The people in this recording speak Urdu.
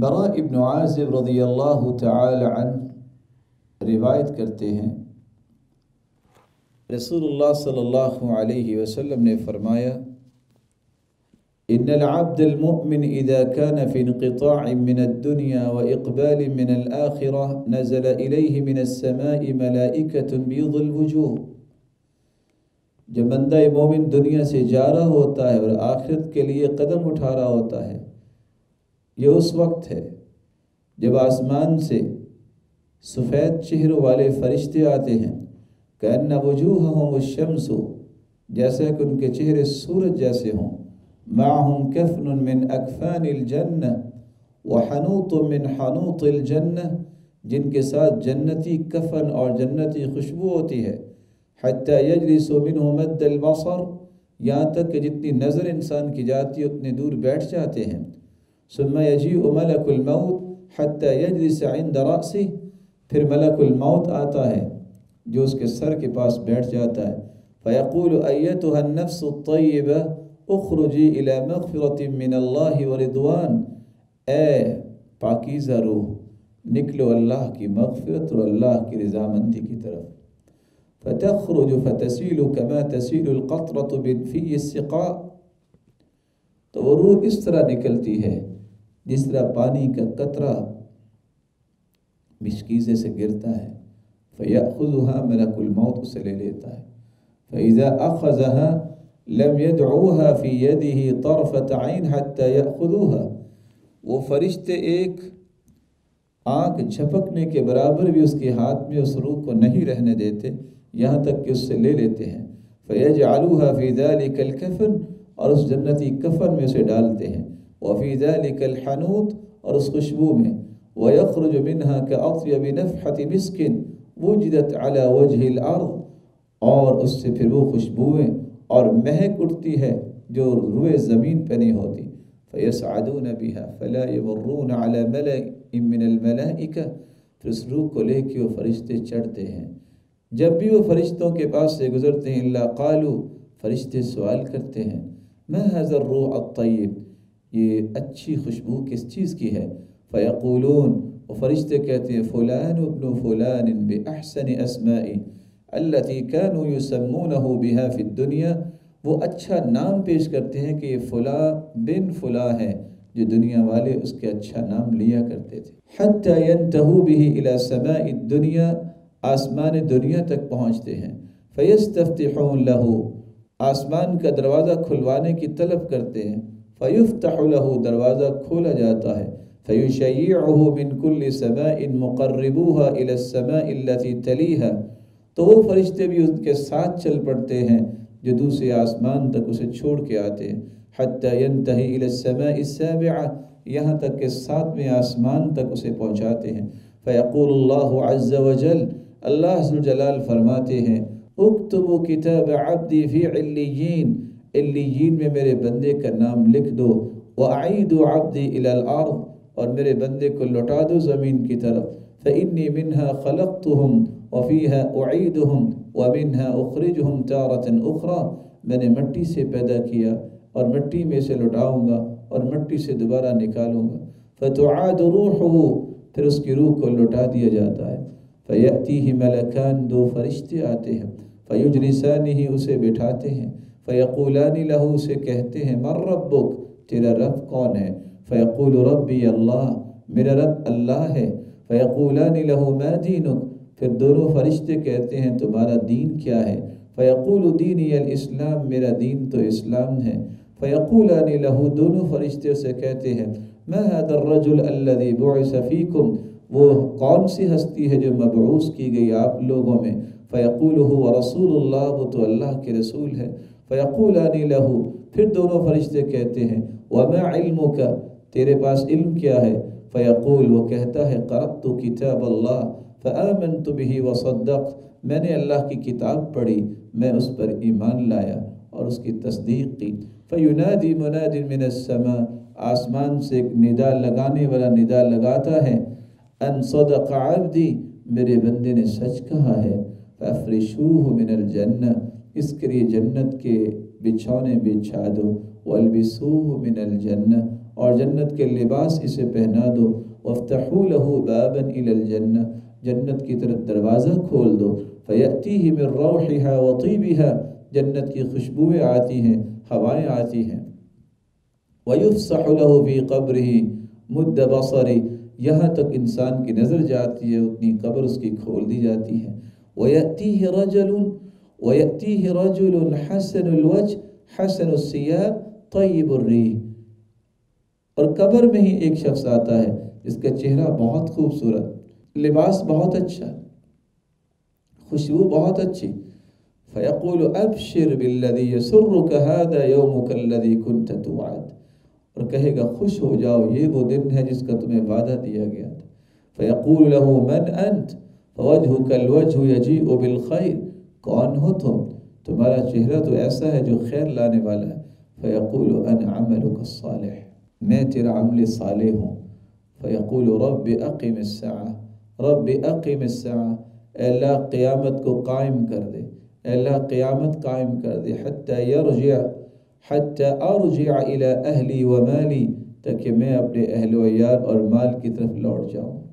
برا ابن عازب رضی اللہ تعالی عنہ روایت کرتے ہیں۔ رسول اللہ صلی اللہ علیہ وسلم نے فرمایا، ان العبد المؤمن اذا كان في انقطاع من الدنيا واقبال من الاخره نزل اليه من السماء ملائكه بيض الوجوه. جب بندہ مومن دنیا سے جا رہا ہوتا ہے اور آخرت کے لیے قدم اٹھا رہا ہوتا ہے یہ اس وقت ہے جب آسمان سے سفید چہروں والے فرشتے آتے ہیں۔ کہ وجوہہم الشمس جیسے کہ ان کے چہرے سورج جیسے ہوں۔ معهم كفن من اکفان الجنہ وحنوط من حنوط الجنہ، جن کے ساتھ جنتی کفن اور جنتی خوشبو ہوتی ہے۔ حتی یجلس منہ مد البصر، یہاں تک کہ جتنی نظر انسان کی جاتی ہے اتنے دور بیٹھ جاتے ہیں۔ ثم یجیء ملک الموت حتی یجلس عند رأسی پھر ملک الموت آتا ہے، جو اس کے سر کے پاس بیٹھ جاتا ہے۔ فیقول ایتها النفس الطیبہ اخرجی الى مغفرت من اللہ ورضوان۔ اے پاکیزہ روح، نکلو اللہ کی مغفرت اور اللہ کی رضامندی کی طرف۔ فتخرج فتسیل كما تسیل القطرة في السقاء۔ تو وہ روح اس طرح نکلتی ہے جس طرح پانی کا قطرہ مشکیزے سے گرتا ہے فیأخذها ملک الموت اسے لے لیتا ہے۔ فإذا أخذها لم يدعوها في يده طرفة عين حتى يأخذوها۔ وہ فرشتے ایک آنکھ جھپکنے کے برابر بھی اس کے ہاتھ میں اس روح کو نہیں رہنے دیتے، یہاں تک کہ اس سے لے لیتے ہیں۔ فَيَجْعَلُوهَا فِي ذَلِكَ الْكَفَنِ اور اس جنتی کفن میں اسے ڈالتے ہیں۔ وَفِي ذَلِكَ الْحَنُوت اور اس خوشبو میں وَيَخْرُجُ مِنْهَا كَأَطْيَبِ نَفْحَةِ مِسْكٍ وُجِدَتْ عَلَى وَجْهِ الْأَرْض اور اس سے پھر وہ خوشبوئیں اور مہک اٹھتی ہے جو روئے زمین پہ نہیں ہوتی۔ فَيَسْعَدُونَ بِهَا فَلَا يَمُرُّونَ عَلَى مَلَئٍ مِّنَ الْمَلَائِكَةِ۔ پھر اس روح کو لے کے وہ فرشتے چڑھتے ہیں۔ جب بھی وہ فرشتوں کے پاس سے گزرتے ہیں اللہ قالو فرشتے سوال کرتے ہیں میں حضر روح الطیب؟ یہ اچھی خوشبو کس چیز کی ہے؟ فیقولون، وہ فرشتے کہتے ہیں، فلان ابن فلان بأحسن اسمائی، التي كانوا يسمونه بها في الدنيا. وہ اچھا نام پیش کرتے ہیں کہ یہ فلاں بن فلاں ہے جو دنیا والے اس کے اچھا نام لیا کرتے تھے۔ حتی ينتهو به الى سماء الدنيا آسمان دنیا تک پہنچتے ہیں۔ فیستفتحون له آسمان کا دروازہ کھلوانے کی طلب کرتے ہیں۔ فیفتح له دروازہ کھولا جاتا ہے، فیشیعه من كل سماء مقربوها الى السماء التي تلیها، تو وہ فرشتے بھی ان کے ساتھ چل پڑتے ہیں جو دوسرے آسمان تک اسے چھوڑ کے آتے ہیں۔ حتی ینتہی الى السماء السابعہ، یہاں تک کہ ساتویں آسمان تک اسے پہنچاتے ہیں۔ فیقول اللہ عز وجل، اللہ حضر جلال فرماتے ہیں، اکتبو کتاب عبدی فی علیین علیین میں میرے بندے کا نام لکھ دو۔ وَأَعِيدُ عَبْدِي إِلَى الْأَرْضِ، اور میرے بندے کو لٹا دو زمین کی طرف۔ فَإِنِّي مِنْهَا خَلَقْتُهُمْ، وفيها أعيدهم، ومنها أخرجهم تارة أخرى۔ میں نے مٹی سے پیدا کیا اور مٹی میں سے لٹاؤں گا اور مٹی سے دوبارہ نکالوں گا۔ فتعاد روحه، پھر اس کی روح کو لٹا دیا جاتا ہے۔ فیأتیہ ملکان دو فرشتے آتے ہیں۔ فیجلسانہ اسے بٹھاتے ہیں۔ فیقولان لہو اسے کہتے ہیں، مر ربک، تیرا رب کون ہے؟ فیقول، ربی اللہ، میرا رب اللہ ہے۔ فیقولان لہو، ما دینک؟ پھر دونوں فرشتے کہتے ہیں، تمہارا دین کیا ہے؟ فیقول، دینی الاسلام، میرا دین تو اسلام ہے۔ فیقولان لہو، دونوں فرشتے سے کہتے ہیں، ما هذا الرجل الذي بعث فيكم وہ کون سی ہستی ہے جو مبعوث کی گئی آپ لوگوں میں؟ فیقول، هو رسول اللہ، وہ تو اللہ کے رسول ہے۔ فیقولان لہو پھر دونوں فرشتے کہتے ہیں، وما علمک تیرے پاس علم کیا ہے؟ فیقول وہ کہتا ہے، قرأت کتاب اللہ فآمنت به وصدق میں نے اللہ کی کتاب پڑھی، میں اس پر ایمان لایا اور اس کی تصدیق کی۔ فینادی مناد من السماء۔ آسمان سے ایک ندا لگانے والا ندا لگاتا ہے۔ ان صدق عبدی میرے بندے نے سچ کہا ہے۔ فافرشوه من الجنہ اس کے لیے جنت کے بچھونے بچھا دو۔ والبسوه من الجنہ اور جنت کے لباس اسے پہنا دو۔ وفتحوا له بابا الى الجنہ جنت کی طرف دروازہ کھول دو۔ فیأتیہ من روحها وطیبها جنت کی خوشبوئیں آتی ہیں، ہوائیں آتی ہیں۔ وَيُفْسَحُ لَهُ فِي قَبْرِهِ، مُدَّ بَصَرِ، یہاں تک انسان کی نظر جاتی ہے، اتنی قبر اس کی کھول دی جاتی ہے۔ وَيَأْتِيهِ رَجَلٌ وَيَأْتِيهِ رَجُلٌ حَسَنُ الْوَجْ حَسَنُ السِّيَابِ طَيِّبُ الرِّيحِ. اور قبر میں ہی ایک شخص آتا ہے جس کا چہرہ بہت خوبصورت لباس بہت اچھا خوشبو بہت اچھی۔ فیقول ابشر بالذی یسرک هذا یومک الذی کنت توعد۔ اور کہے گا خوش ہو جاؤ یہ وہ دن ہے جس کا تمہیں وعدہ دیا گیا تھا۔ فیقول له من انت؟ فوجهك الوجه يجيء بالخير کون ہو تم؟ تمہارا چہرہ تو ایسا ہے جو خیر لانے والا ہے۔ فیقول انا عملک الصالح میں تیرا عمل صالح ہوں۔ فیقول رب اقم الساعة۔ رب اقم الساعة۔ اے اللہ، قیامت کو قائم کر دے۔ اے اللہ، قیامت قائم کر دے۔ حتی یرجع، حتی ارجع الى اہلی و مالی، تاکہ میں اپنے اہل و یار اور مال کی طرف لوٹ جاؤں۔